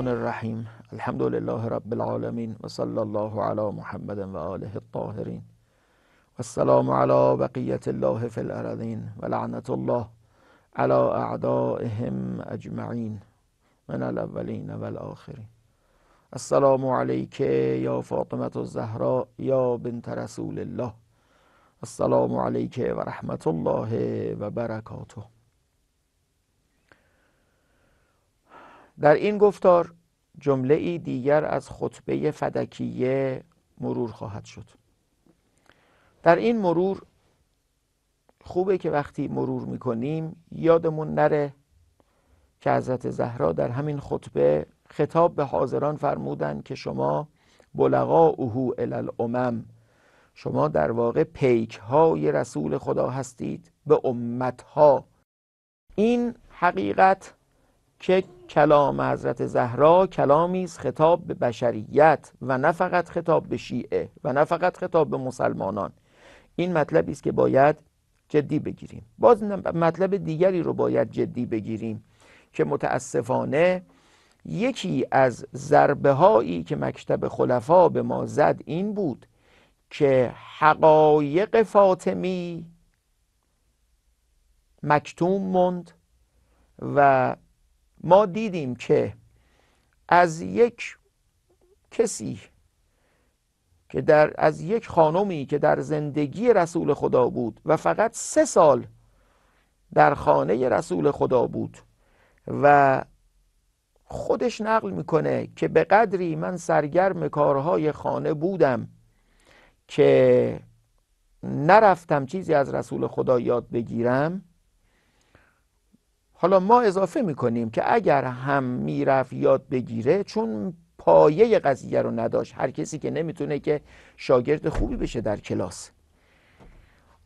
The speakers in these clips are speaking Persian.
الرحمن الرحيم. الحمد لله رب العالمين وصلى الله على محمد وآله الطاهرين. والسلام على بقية الله في الأرضين ولعنة الله على أعدائهم أجمعين من الأولين والآخرين. السلام عليك يا فاطمة الزهراء يا بنت رسول الله. السلام عليك ورحمة الله وبركاته. در این گفتار جمله ای دیگر از خطبه فدکیه مرور خواهد شد. در این مرور خوبه که وقتی مرور می‌کنیم یادمون نره که حضرت زهرا در همین خطبه خطاب به حاضران فرمودن که شما بلغا اوهو الالامم شما در واقع پیک های رسول خدا هستید به امت ها این حقیقت که کلام حضرت زهرا کلامی است خطاب به بشریت و نه فقط خطاب به شیعه و نه فقط خطاب به مسلمانان. این مطلبی است که باید جدی بگیریم. باز مطلب دیگری رو باید جدی بگیریم که متاسفانه یکی از ضربه هایی که مکتب خلفا به ما زد این بود که حقایق فاطمی مکتوم موند و ما دیدیم که از یک کسی که در از یک خانمی که در زندگی رسول خدا بود و فقط سه سال در خانه رسول خدا بود و خودش نقل می‌کنه که به قدری من سرگرم کارهای خانه بودم که نرفتم چیزی از رسول خدا یاد بگیرم حالا ما اضافه می‌کنیم که اگر هم می‌رفت یاد بگیره چون پایه قضیه رو نداشت. هر کسی که نمی‌تونه که شاگرد خوبی بشه در کلاس.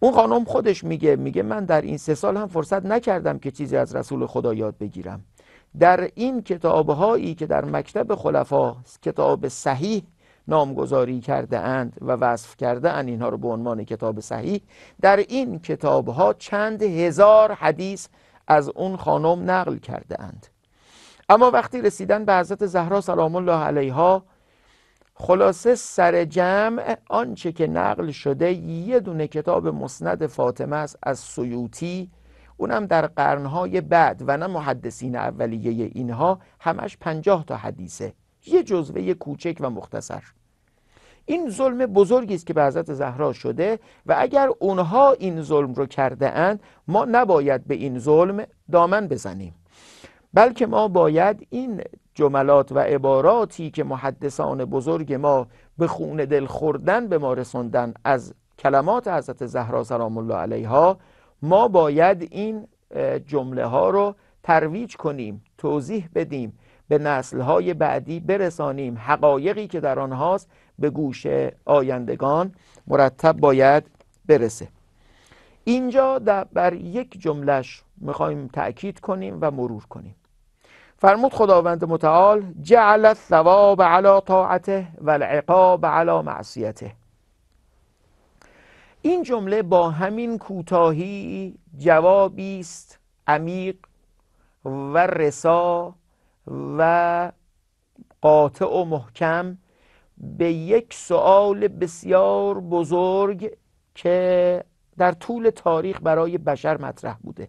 اون خانم خودش میگه میگه من در این سه سال هم فرصت نکردم که چیزی از رسول خدا یاد بگیرم. در این کتابهایی که در مکتب خلفا کتاب صحیح نامگذاری کرده اند و وصف کرده اند اینها رو به عنوان کتاب صحیح در این کتابها چند هزار حدیث از اون خانم نقل کرده اند. اما وقتی رسیدن به حضرت زهرا سلام الله علیها خلاصه سر جمع آنچه که نقل شده یه دونه کتاب مسند فاطمه است از سیوطی. اونم در قرنهای بعد و نه محدثین اولیه اینها همش پنجاه تا حدیثه. یه جزوه کوچک و مختصر. این ظلم بزرگی است که به حضرت زهرا شده و اگر اونها این ظلم رو کرده اند ما نباید به این ظلم دامن بزنیم. بلکه ما باید این جملات و عباراتی که محدثان بزرگ ما به خون دل خوردن به ما رسوندن از کلمات حضرت زهرا سلام الله علیها ما باید این جمله ها رو ترویج کنیم توضیح بدیم به نسلهای بعدی برسانیم. حقایقی که در آنهاست به گوش آیندگان مرتب باید برسه. اینجا بر یک جملش می‌خوایم تأکید کنیم و مرور کنیم. فرمود خداوند متعال جعل الثواب علی طاعته و العقاب علی معصیته. این جمله با همین کوتاهی جوابی است عمیق و رسا و قاطع و محکم به یک سوال بسیار بزرگ که در طول تاریخ برای بشر مطرح بوده.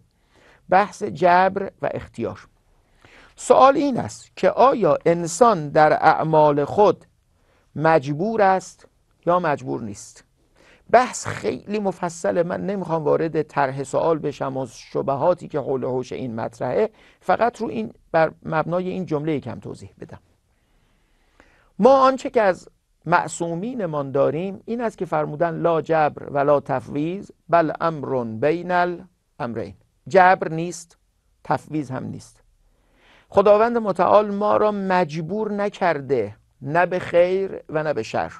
بحث جبر و اختیار. سوال این است که آیا انسان در اعمال خود مجبور است یا مجبور نیست؟ بحث خیلی مفصله. من نمی‌خوام وارد طرح سوال بشم از شبهاتی که حول حوش این مطرحه. فقط رو این بر مبنای این جمله یکم توضیح بدم. ما آنچه که از معصومینمان داریم این است که فرمودن لا جبر ولا تفویض بل امر بین الامرین. جبر نیست تفویض هم نیست. خداوند متعال ما را مجبور نکرده نه به خیر و نه به شر.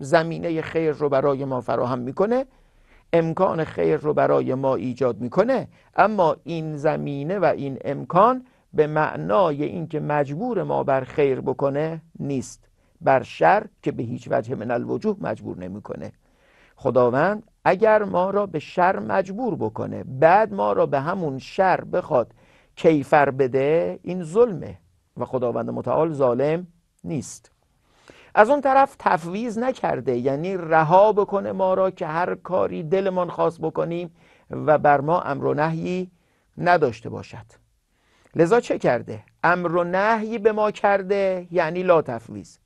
زمینه خیر رو برای ما فراهم می‌کنه امکان خیر رو برای ما ایجاد می‌کنه. اما این زمینه و این امکان به معنای اینکه مجبور ما بر خیر بکنه نیست. بر شر که به هیچ وجه من الوجوه مجبور نمی‌کنه. خداوند اگر ما را به شر مجبور بکنه بعد ما را به همون شر بخواد کیفر بده این ظلمه و خداوند متعال ظالم نیست. از اون طرف تفویض نکرده یعنی رها بکنه ما را که هر کاری دلمان خواست بکنیم و بر ما امر و نهی نداشته باشد. لذا چه کرده؟ امر و نهی به ما کرده یعنی لا تفویض.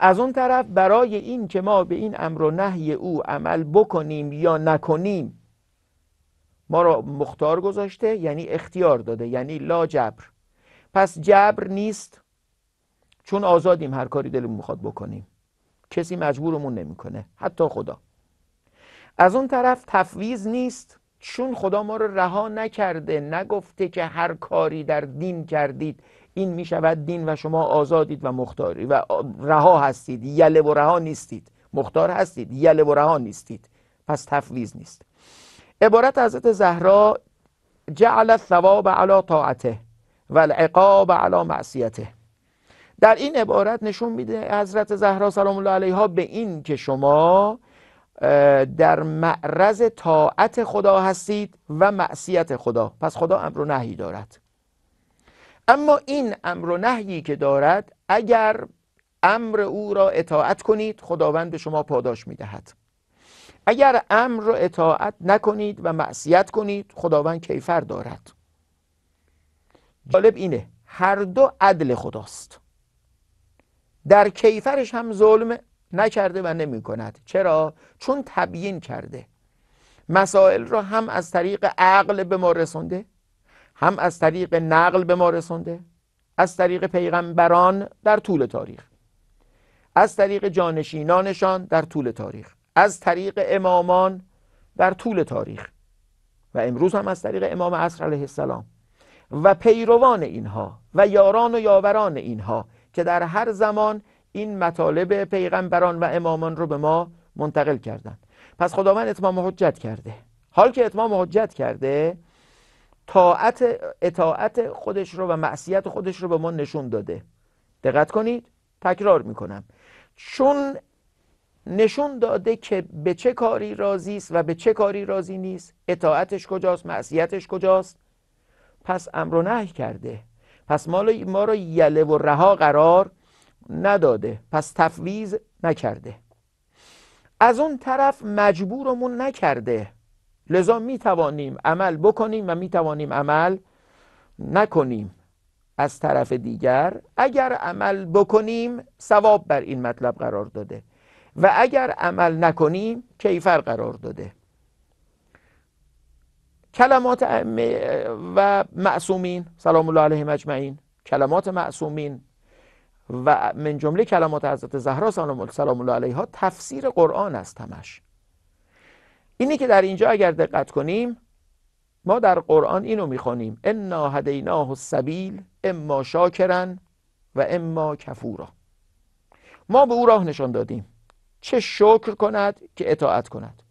از اون طرف برای این که ما به این امر و نهی او عمل بکنیم یا نکنیم ما را مختار گذاشته یعنی اختیار داده یعنی لا جبر. پس جبر نیست چون آزادیم هر کاری دلمون می‌خواد بکنیم. کسی مجبورمون نمی‌کنه. حتی خدا. از اون طرف تفویض نیست. چون خدا ما رو رها نکرده نگفته که هر کاری در دین کردید این می شود دین و شما آزادید و مختاری و رها هستید. یله و رها نیستید. مختار هستید. یله و رها نیستید. پس تفویض نیست. عبارت حضرت زهرا جعل الثواب علی طاعته و العقاب علی معصیته. در این عبارت نشون میده حضرت زهرا سلام الله علیها به این که شما در معرض طاعت خدا هستید و معصیت خدا. پس خدا امر و نهی دارد. اما این امر و نهی که دارد اگر امر او را اطاعت کنید خداوند به شما پاداش می‌دهد. اگر امر را اطاعت نکنید و معصیت کنید خداوند کیفر دارد. جالب اینه هر دو عدل خداست. در کیفرش هم ظلم نکرده و نمی کند چرا؟ چون تبیین کرده مسائل را هم از طریق عقل به ما رسونده هم از طریق نقل به ما رسونده از طریق پیغمبران در طول تاریخ از طریق جانشینانشان در طول تاریخ از طریق امامان در طول تاریخ و امروز هم از طریق امام عصر علیه السلام و پیروان اینها و یاران و یاوران اینها که در هر زمان این مطالب پیغمبران و امامان رو به ما منتقل کردند. پس خداوند اتمام حجت کرده. حال که اتمام حجت کرده طاعت اطاعت خودش رو و معصیت خودش رو به ما نشون داده. دقت کنید تکرار می‌کنم. چون نشون داده که به چه کاری راضی است و به چه کاری راضی نیست اطاعتش کجاست معصیتش کجاست پس امر و نهی کرده. پس ما, ما را یله و رها قرار نداده. پس تفویض نکرده. از اون طرف مجبورمون نکرده. لذا می توانیم عمل بکنیم و می توانیم عمل نکنیم از طرف دیگر. اگر عمل بکنیم ثواب بر این مطلب قرار داده. و اگر عمل نکنیم کیفر قرار داده. کلمات و معصومین سلام الله علیهم اجمعین کلمات معصومین و من جمله کلمات حضرت زهرا سلام الله علیها تفسیر قرآن است همش. اینی که در اینجا اگر دقت کنیم ما در قرآن اینو می‌خونیم انا هدیناه السبیل اما شاکرن و اما کفورا. ما به او راه نشان دادیم. چه شکر کند که اطاعت کند.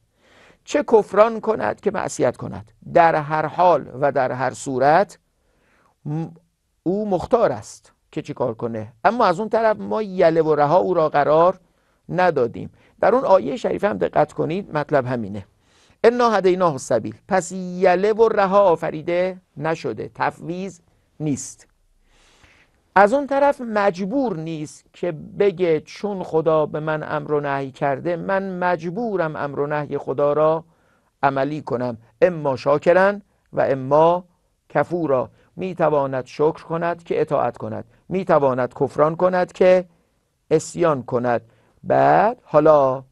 چه کفران کند که معصیت کند؟ در هر حال و در هر صورت او مختار است که چی کار کنه. اما از اون طرف ما یله و رها او را قرار ندادیم. در اون آیه شریفه هم دقت کنید مطلب همینه. انا هدیناه السبیل. پس یله و رها آفریده نشده تفویض نیست. از اون طرف مجبور نیست که بگه چون خدا به من امر و نهی کرده من مجبورم امر و نهی خدا را عملی کنم. اما شاکرن و اما کفورا. می‌تواند شکر کند که اطاعت کند. می‌تواند کفران کند که اسیان کند. بعد حالا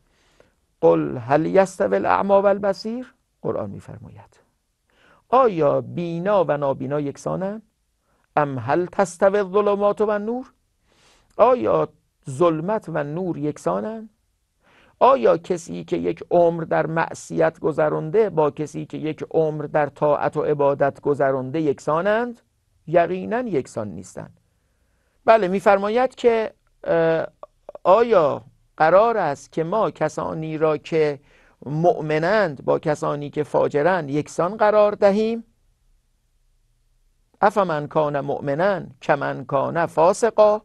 قل هل یستوی الاعما و البصیر قرآن میفرماید. آیا بینا و نابینا یکسانند؟ ام هل تستوی الظلمات و نور آیا ظلمت و نور یکسانند؟ آیا کسی که یک عمر در معصیت گذرانده با کسی که یک عمر در طاعت و عبادت گذرانده یکسانند؟ یقینا یکسان نیستند. بله میفرماید که آیا قرار است که ما کسانی را که مؤمنند با کسانی که فاجرند یکسان قرار دهیم؟ افمن کان مؤمنن کمن کان فاسقا؟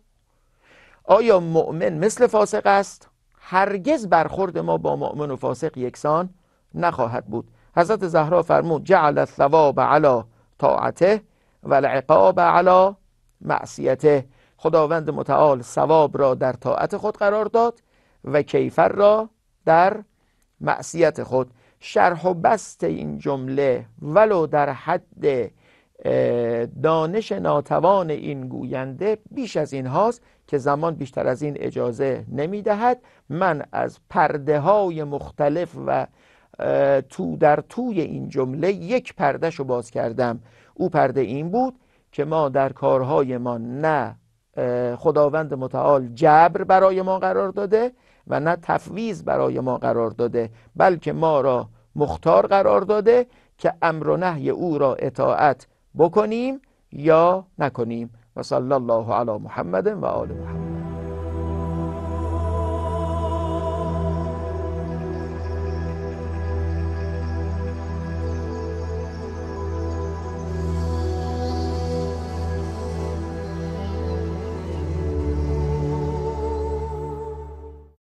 آیا مؤمن مثل فاسق است؟ هرگز برخورد ما با مؤمن و فاسق یکسان نخواهد بود. حضرت زهرا فرمود جعل الثواب علی طاعته و العقاب علی معصیته. خداوند متعال ثواب را در طاعت خود قرار داد و کیفر را در معصیت خود. شرح و بست این جمله ولو در حد دانش ناتوان این گوینده بیش از این هاست که زمان بیشتر از این اجازه نمی دهد من از پرده های مختلف و تو در توی این جمله یک پرده شو باز کردم. او پرده این بود که ما در کارهای ما نه خداوند متعال جبر برای ما قرار داده و نه تفویض برای ما قرار داده بلکه ما را مختار قرار داده که امر و نهی او را اطاعت بکنیم یا نکنیم. و صلی الله علی محمد و آل محمد.